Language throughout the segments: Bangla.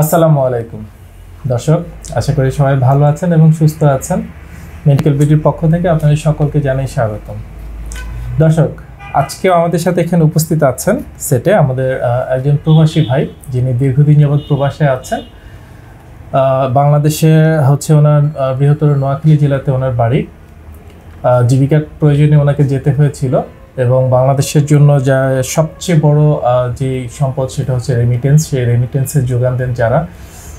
আসসালামু আলাইকুম। দর্শক, আশা করি সবাই ভালো আছেন এবং সুস্থ আছেন। মেডিকেল বিডির পক্ষ থেকে আপনাদের সকলকে জানাই স্বাগতম। দর্শক, আজকেও আমাদের সাথে এখানে উপস্থিত আছেন সেটে আমাদের একজন প্রবাসী ভাই, যিনি দীর্ঘদিন যাবৎ প্রবাসে আছেন। বাংলাদেশে হচ্ছে ওনার বৃহত্তর নোয়াখালী জেলাতে ওনার বাড়ি। জীবিকার প্রয়োজনে ওনাকে যেতে হয়েছিল। এবং বাংলাদেশের জন্য যা সবচেয়ে বড় যে সম্পদ সেটা হচ্ছে রেমিটেন্স সেই রেমিটেন্সের যোগান দেন যারা।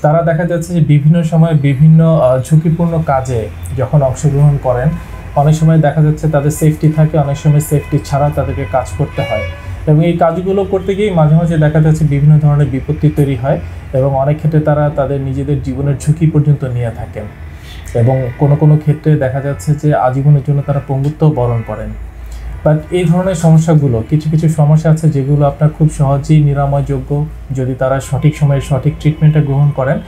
তারা দেখা যাচ্ছে যে বিভিন্ন সময় বিভিন্ন ঝুঁকিপূর্ণ কাজে যখন অংশগ্রহণ করেন, অনেক সময় দেখা যাচ্ছে তাদের সেফটি থাকে, অনেক সময় সেফটি ছাড়া তাদেরকে কাজ করতে হয়। এবং এই কাজগুলো করতে গিয়ে মাঝে মাঝে দেখা যাচ্ছে বিভিন্ন ধরনের বিপত্তি তৈরি হয় এবং অনেক ক্ষেত্রে তারা তাদের নিজেদের জীবনের ঝুঁকি পর্যন্ত নিয়ে থাকেন। এবং কোনো কোনো ক্ষেত্রে দেখা যাচ্ছে যে আজীবনের জন্য তারা পঙ্গুত্ব বরণ করেন। বাট এই ধরনের সমস্যাগুলো, কিছু কিছু সমস্যা আছে যেগুলো আপনার খুব সহজেই নিরাময়যোগ্য যদি তারা সঠিক সময়ে সঠিক ট্রিটমেন্টটা গ্রহণ করেন।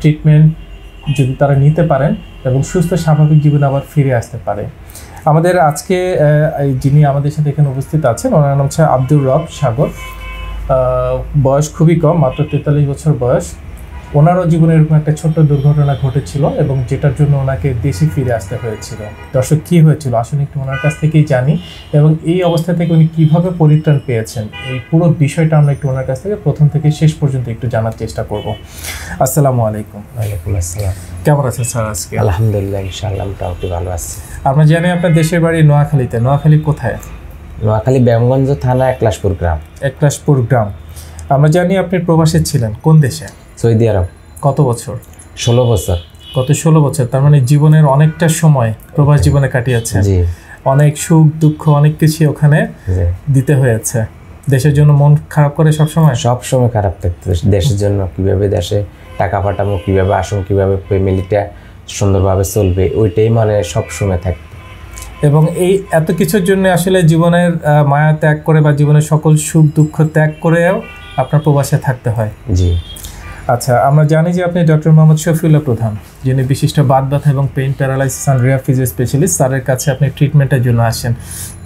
ট্রিটমেন্ট যদি তারা নিতে পারেন এবং সুস্থ স্বাভাবিক জীবনে আবার ফিরে আসতে পারে। আমাদের আজকে যিনি আমাদের সাথে এখানে উপস্থিত আছেন, ওনার নাম হচ্ছে আব্দুর রব সাগর। বয়স খুবই কম, মাত্র তেতাল্লিশ বছর বয়স। ওনারও জীবনে এরকম একটা ছোট্ট দুর্ঘটনা ঘটেছিল এবং যেটার জন্য ওনাকে দেশে ফিরে আসতে হয়েছিল। দর্শক কী হয়েছিল? আসলে একটু ওনার কাছ থেকেই জানি এবং এই অবস্থা থেকে উনি কীভাবে পরিত্রাণ পেয়েছেন? এই পুরো বিষয়টা আমরা একটু ওনার কাছ থেকে প্রথম থেকে শেষ পর্যন্ত একটু জানার চেষ্টা করব। আসসালামু আলাইকুম। ওয়ালাইকুম আসসালাম। কেমন আছেন স্যার আজকে? আলহামদুলিল্লাহ ইনশাআল্লাহ মোটামুটি ভালো আছি। আমরা জানি আপনার দেশের বাড়ি নোয়াখালীতে। নোয়াখালী কোথায়? নোয়াখালী ব্যায়ামগঞ্জ থানা একলাশপুর গ্রাম। একলাশপুর গ্রাম। আমরা জানি আপনি প্রবাসে ছিলেন। কোন দেশে? সৌদি আরব। কত বছর? ষোলো বছর। গত ষোলো বছর। তার মানে জীবনের অনেকটা সময় প্রবাস জীবনে কাটিয়েছে। জি। অনেক সুখ দুঃখ অনেক কিছু ওখানে দিতে হয়েছে। দেশের জন্য মন খারাপ করে সব সময়? সব সময় খারাপ থাকতো দেশের জন্য কীভাবে দেশে টাকা পাঠাবো কীভাবে আসুন কীভাবে ফ্যামিলিটা সুন্দরভাবে চলবে ওইটাই মানে সব সময় থাকতো এবং এই এত কিছুর জন্য আসলে জীবনের মায়া ত্যাগ করে বা জীবনের সকল সুখ দুঃখ ত্যাগ করেও আপনার প্রবাসে থাকতে হয়। জি। আচ্ছা আমরা জানি যে আপনি ডক্টর মোহাম্মদ শফিউল্লাহ প্রধান যিনি বিশিষ্ট বাদ ব্যথা এবং pain paralysis and rare physio specialist স্যারের কাছে আপনি ট্রিটমেন্টের জন্য আসেন।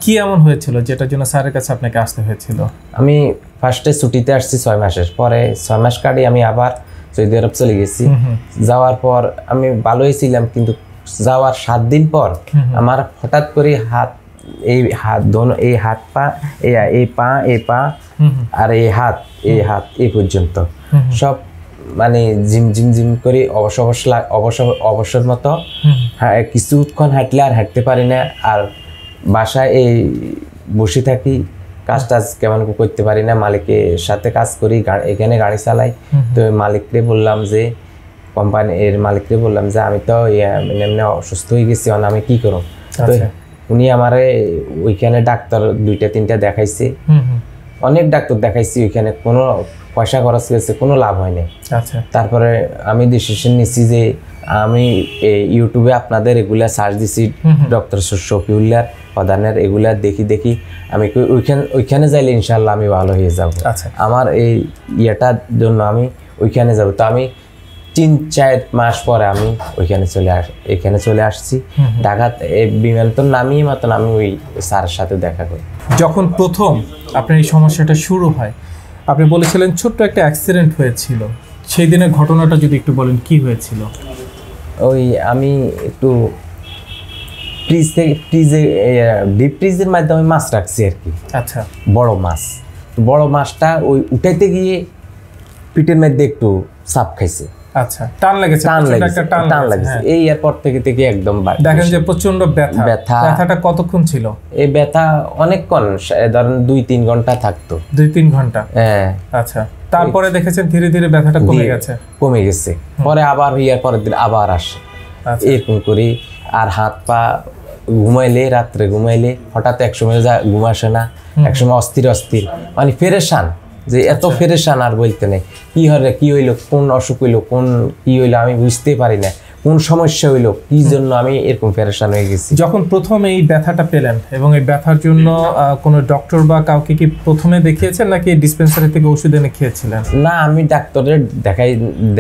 কি এমন হয়েছিল যেটার জন্য স্যারের কাছে আপনাকে আসতে হয়েছিল? আমি ফার্স্টে ছুটিতে আসছি ছয় মাসের পরে ছয় মাস কাটি আমি আবার সৌদি আরব চলে গেছি। যাওয়ার পর আমি ভালোই ছিলাম কিন্তু যাওয়ার সাত দিন পর আমার হঠাৎ করে হাত এই হাত দোনো এই হাত পা এই পা এই পা আর এই হাত এই হাত এই পর্যন্ত। সব মানে জিম জিম জিম করে অবশ্য অবশ্য অবশ্য অবসর মতো। হ্যাঁ কিছুক্ষণ হাঁটলে আর হাঁটতে পারি না আর বাসায় এই বসে থাকি কাজ টাজ কেমন করতে পারি না মালিকের সাথে কাজ করি এখানে গাড়ি চালাই। তো মালিককে বললাম যে কোম্পানি এর মালিককে বললাম যে আমি তো মানে এমনি অসুস্থ হয়ে গেছি এখন আমি কি করব? তো আচ্ছা। উনি আমারে ওইখানে ডাক্তার দুইটা তিনটা দেখাইছে। অনেক ডাক্তার দেখাইছি ওইখানে কোনো পয়সা খরচ গেছে কোনো লাভ হয়নি। আচ্ছা। তারপরে আমি ডিসিশন নিছি যে আমি ইউটিউবে আপনাদের এগুলা সার্চ দিছি ডক্টর শফিউল্লাহ প্রধানের এগুলা দেখি দেখি। আমি ওইখানে ওইখানে যাইলে ইনশাল্লাহ আমি ভালো হয়ে যাব। আচ্ছা। আমার এই ইয়েটার জন্য আমি ওইখানে যাব। তো আমি তিন চার মাস পরে আমি ওইখানে চলে আস এখানে চলে আসছি। ঢাকা বিমানতর নামিয়ে মতন আমি ওই স্যারের সাথে দেখা করি। যখন প্রথম আপনার এই সমস্যাটা শুরু হয় আপনি বলেছিলেন ছোট্ট একটা অ্যাক্সিডেন্ট হয়েছিল। সেই দিনের ঘটনাটা যদি একটু বলেন কি হয়েছিল? ওই আমি একটু ফ্রিজ থেকে ফ্রিজে ডিপ ফ্রিজের মাধ্যমে মাছ রাখছি আর কি। আচ্ছা। বড় মাছ। তো বড় মাছটা ওই উঠাইতে গিয়ে পিঠের মধ্যে একটু সাপ খাইছে। আচ্ছা টান লেগেছে টান প্রচণ্ড টান টান লেগেছে। এই এরপর থেকে থেকে একদম দেখেন যে প্রচণ্ড ব্যথা। ব্যথা। ব্যথাটা কতক্ষণ ছিল? এই ব্যথা অনেকক্ষণ ধরেন দুই তিন ঘণ্টা থাকতো। দুই তিন ঘণ্টা? হ্যাঁ। আচ্ছা তারপরে দেখেছেন ধীরে ধীরে ব্যথাটা কমে গেছে? কমে গেছে। পরে আবার ইয়ার পরের দিন আবার আসে। আচ্ছা। এরকম করি আর হাত পা ঘুমাইলে রাত্রে ঘুমাইলে হঠাৎ এক সময় যা ঘুম আসে না। এক সময় অস্থির অস্থির। মানে ফেরেশান। যে এত আচ্ছা। ফেরেশান আর বলতে নেই। কি হলে কি হইল কোন অসুখ হইল কোন কি হইল আমি বুঝতে পারি না। কোন সমস্যা হইল কি জন্য আমি এরকম ফেরেশান হয়ে গেছি? যখন প্রথম এই ব্যথাটা পেলেন এবং এই ব্যথার জন্য কোনো ডক্টর বা কাউকে কি প্রথমে দেখিয়েছেন নাকি ডিসপেন্সারি থেকে ওষুধ এনে খেয়েছিলেন? না আমি ডাক্তারের দেখাই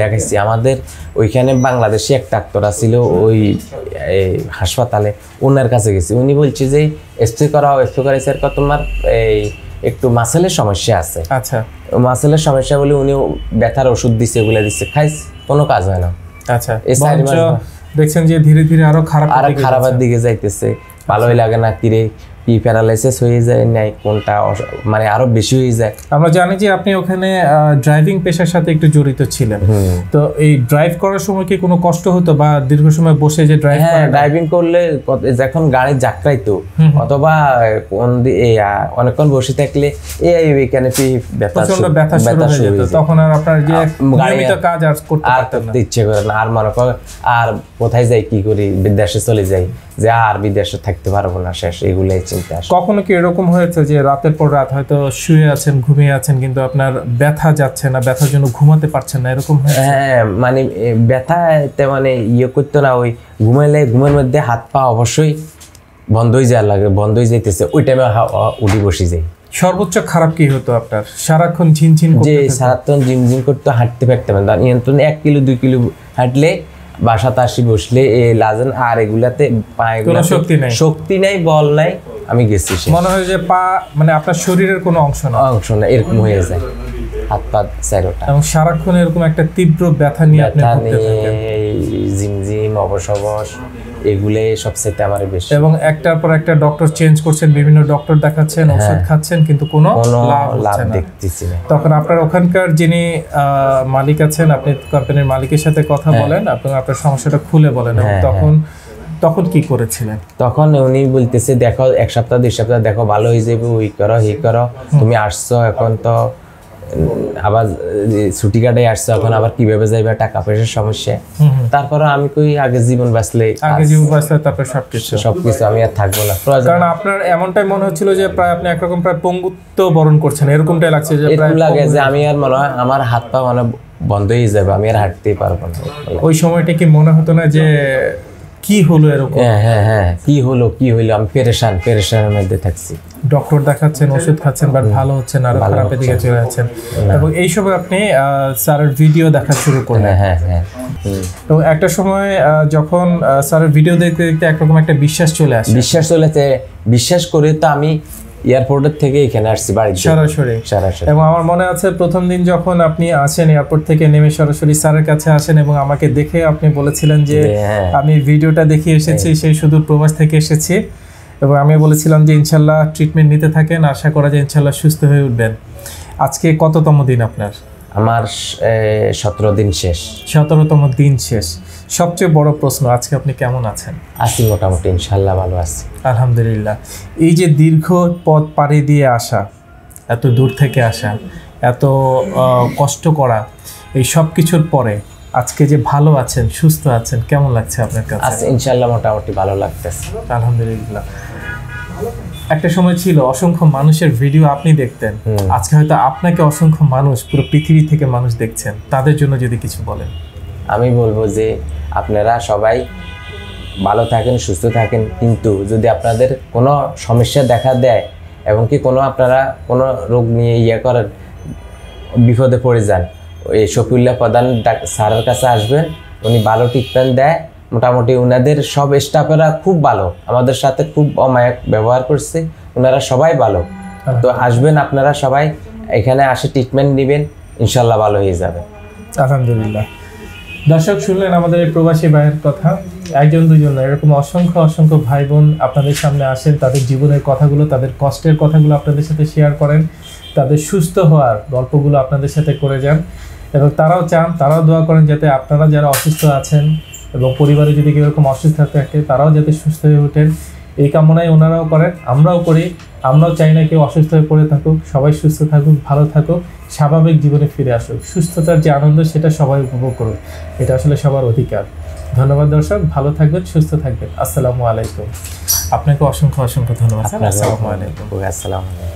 দেখাইছি। আমাদের ওইখানে বাংলাদেশে এক ডাক্তার আছিল ওই হাসপাতালে। ওনার কাছে গেছি। উনি বলছে যে স্প্রে করাও স্প্রে করাইছে আর তোমার এই একটু মাসেলের সমস্যা আছে। আচ্ছা। মাসেলের সমস্যা বলে উনি ব্যথার ওষুধ দিছে এগুলা দিচ্ছে খাইস কোনো কাজ হয় না। আচ্ছা। দেখছেন যে ধীরে ধীরে আরও খারাপ আরও খারাপের দিকে যাইতেছে। ভালোই লাগে না কিরে? কি প্যারালাইসিস হয়ে যায় নাই কোনটা মানে আরও বেশি হয়ে যায়। আমরা জানি যে আপনি ওখানে ড্রাইভিং পেশার সাথে একটু জড়িত ছিলেন। তো এই ড্রাইভ করার সময় কি কোনো কষ্ট হতো বা দীর্ঘ সময় বসে যে ড্রাইভ হ্যাঁ ড্রাইভিং করলে যখন গাড়ি যাত্রাইতো অথবা কোন অনেকক্ষণ বসে থাকলে এই এখানে পি ব্যথা ব্যথা শুরু হয়ে যেত। তখন আর আপনার যে নিয়মিত কাজ আর করতে পারতেন ইচ্ছে করে না আর মনে কর আর কোথায় যাই কি করি বিদেশে চলে যাই। যে আর বিদেশে থাকতে পারব না শেষ এগুলোই চিন্তা কখনো কি এরকম হয়েছে যে রাতের পর রাত হয়তো শুয়ে আছেন ঘুমিয়ে আছেন কিন্তু আপনার ব্যথা যাচ্ছে না ব্যথার জন্য ঘুমাতে পারছেন না এরকম হ্যাঁ মানে ব্যথাতে মানে ইয়ে করতো না ওই ঘুমাইলে ঘুমের মধ্যে হাত পা অবশ্যই বন্ধ হয়ে যাওয়ার লাগে বন্ধ হয়ে যাইতেছে ওই টাইমে উঠি বসে যাই। সর্বোচ্চ খারাপ কি হতো আপনার? সারাক্ষণ ঝিনঝিন যে সারাক্ষণ জিম জিম করতে হাঁটতে পারতাম না এক কিলো দুই কিলো হাঁটলে বাসাতে আসি বসলে এ লাজেন আর এগুলাতে পায়ে শক্তি নাই। শক্তি নাই বল নাই আমি গেছি মনে হয় যে পা মানে আপনার শরীরের কোনো অংশ না? অংশ না এরকম হয়ে যায়। হাত পা স্যারোটা এবং সারাক্ষণ এরকম একটা তীব্র ব্যথা নিয়ে আপনি জিমজিম অবশ অবস এগুলাই সবচেয়ে আমার বেশি। এবং একটার পর একটা ডক্টর চেঞ্জ করছেন বিভিন্ন ডক্টর দেখাচ্ছেন ওষুধ খাচ্ছেন কিন্তু কোনো হ্যাঁ। লাভ দেখতেছি না। তখন আপনার ওখানকার যিনি মালিক আছেন আপনি কোম্পানির মালিকের সাথে কথা হ্যাঁ। বলেন আপনি আপনার সমস্যাটা খুলে বলেন এবং তখন তখন কি করেছিলেন? তখন উনি বলতেছে দেখো এক সপ্তাহ দুই সপ্তাহ দেখো ভালো হয়ে যাবে ওই করো এই করো। তুমি আসছো এখন তো আবার ছুটি কাটে আসছে এখন আবার কীভাবে যাইবে টাকা পয়সার সমস্যা। তারপরে আমি কই আগে জীবন বাঁচলে আগে জীবন বাঁচলে তারপর সবকিছু। সবকিছু আমি আর থাকব না। কারণ আপনার এমনটাই মনে হচ্ছিল যে প্রায় আপনি একরকম প্রায় পঙ্গুত্ব বরণ করছেন এরকমটাই লাগছে যে প্রায় লাগে যে আমি আর মনে হয় আমার হাত পা মানে বন্ধ হয়ে যাবে আমি আর হাঁটতেই পারব না। ওই সময়টা কি মনে হতো না যে কি হলো এরকম? হ্যাঁ হ্যাঁ হ্যাঁ। কি হলো কি হইল? আমি পেরেশান পেরেশানের মধ্যে থাকছি। ডক্টর দেখাচ্ছেন ওষুধ খাচ্ছেন বাট ভালো হচ্ছে না আরও খারাপের দিকে চলে যাচ্ছেন। এবং এই সময় আপনি আহ, স্যারের ভিডিও দেখা শুরু করলেন। হ্যাঁ হ্যাঁ হ্যাঁ। তো একটা সময় যখন স্যারের ভিডিও দেখতে দেখতে একরকম একটা বিশ্বাস চলে আসে। বিশ্বাস চলেছে বিশ্বাস করে তো আমি এয়ারপোর্টের থেকে এখানে আসছি বাড়িতে। সরাসরি। সরাসরি। এবং আমার মনে আছে প্রথম দিন যখন আপনি আসেন এয়ারপোর্ট থেকে নেমে সরাসরি স্যারের কাছে আসেন এবং আমাকে দেখে আপনি বলেছিলেন যে হ্যাঁ। আমি ভিডিওটা দেখে এসেছি সেই সুদূর প্রবাস থেকে এসেছি। এবং আমি বলেছিলাম যে ইনশাল্লাহ ট্রিটমেন্ট নিতে থাকেন। আশা করা যায় ইনশাল্লাহ সুস্থ হয়ে উঠবেন। আজকে কততম দিন আপনার? আমার সতেরো দিন শেষ। সতেরোতম দিন শেষ। সবচেয়ে বড় প্রশ্ন আজকে আপনি কেমন আছেন? আছি মোটামুটি ইনশাল্লাহ ভালো আছি। আলহামদুলিল্লাহ। এই যে দীর্ঘ পথ পাড়ি দিয়ে আসা এত দূর থেকে আসা এত কষ্ট করা এই সব কিছুর পরে আজকে যে ভালো আছেন সুস্থ আছেন কেমন লাগছে আপনার কাছে? ইনশাল্লাহ মোটামুটি ভালো লাগতেছে। আলহামদুলিল্লাহ। একটা সময় ছিল অসংখ্য মানুষের ভিডিও আপনি দেখতেন। আজকে হয়তো আপনাকে অসংখ্য মানুষ পুরো পৃথিবী থেকে মানুষ দেখছেন। তাদের জন্য যদি কিছু বলেন। আমি বলব যে আপনারা সবাই ভালো থাকেন সুস্থ থাকেন। কিন্তু যদি আপনাদের কোনো সমস্যা দেখা দেয় এবং কি কোনো আপনারা কোনো রোগ নিয়ে ইয়ে করেন বিপদে পড়ে যান এই শফিউল্লাহ প্রধান স্যারের কাছে আসবেন উনি ভালো ট্রিটমেন্ট দেয়। মোটামুটি ওনাদের সব স্টাফেরা খুব ভালো। আমাদের সাথে খুব অমায়ক ব্যবহার করছে। ওনারা সবাই ভালো। তো আসবেন আপনারা সবাই এখানে আসে ট্রিটমেন্ট নেবেন ইনশাল্লাহ ভালো হয়ে যাবে। আলহামদুলিল্লাহ। দর্শক শুনলেন আমাদের এই প্রবাসী ভাইয়ের কথা। একজন দুজন না এরকম অসংখ্য অসংখ্য ভাই বোন আপনাদের সামনে আসেন। তাদের জীবনের কথাগুলো তাদের কষ্টের কথাগুলো আপনাদের সাথে শেয়ার করেন। তাদের সুস্থ হওয়ার গল্পগুলো আপনাদের সাথে করে যান। এবং তারাও চান তারাও দোয়া করেন যাতে আপনারা যারা অসুস্থ আছেন এবং পরিবারে যদি কেউ এরকম অসুস্থ থাকে তারাও যাতে সুস্থ হয়ে ওঠেন। এই কামনায় ওনারাও করেন আমরাও করি। আমরাও চাই না কেউ অসুস্থ হয়ে পড়ে থাকুক সবাই সুস্থ থাকুক ভালো থাকুক স্বাভাবিক জীবনে ফিরে আসুক। সুস্থতার যে আনন্দ সেটা সবাই উপভোগ করুক। এটা আসলে সবার অধিকার। ধন্যবাদ দর্শক ভালো থাকবেন সুস্থ থাকবেন। আসসালামু আলাইকুম। আপনাকে অসংখ্য অসংখ্য ধন্যবাদ। আসসালামু আলাইকুম। আসসালামু আলাইকুম।